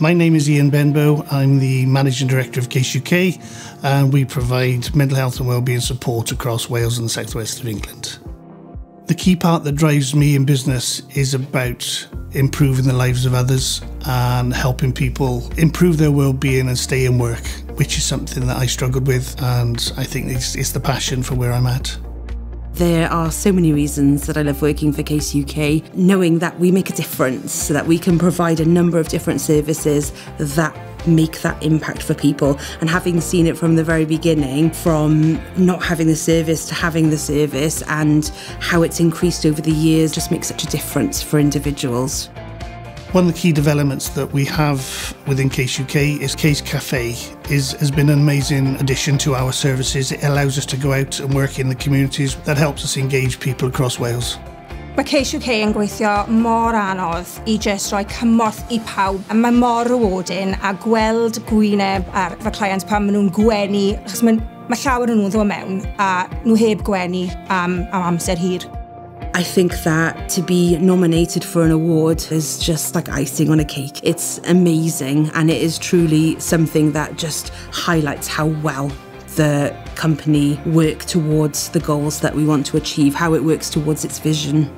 My name is Ian Benbow. I'm the Managing Director of Case UK, and we provide mental health and wellbeing support across Wales and the southwest of England. The key part that drives me in business is about improving the lives of others and helping people improve their well-being and stay in work, which is something that I struggled with and I think it's, it's the passion for where I'm at. There are so many reasons that I love working for Case UK, knowing that we make a difference, so that we can provide a number of different services that make that impact for people. And having seen it from the very beginning, from not having the service to having the service, and how it's increased over the years, just makes such a difference for individuals. One of the key developments that we have within Case UK is Case Cafe is, has been an amazing addition to our services. It allows us to go out and work in the communities. That helps us engage people across Wales. Mae Case UK yn gweithio mor anodd i jyst rhoi cymorth i pawb a mae mor rewarding a gweld gwyneb ar fy client pan maen nhw'n gwenu achos mae mae llawer yn nhw'n ddod mewn a nhw heb gwenu am, am amser hir. I think that to be nominated for an award is just like icing on a cake. It's amazing and it is truly something that just highlights how well the company work towards the goals that we want to achieve, how it works towards its vision.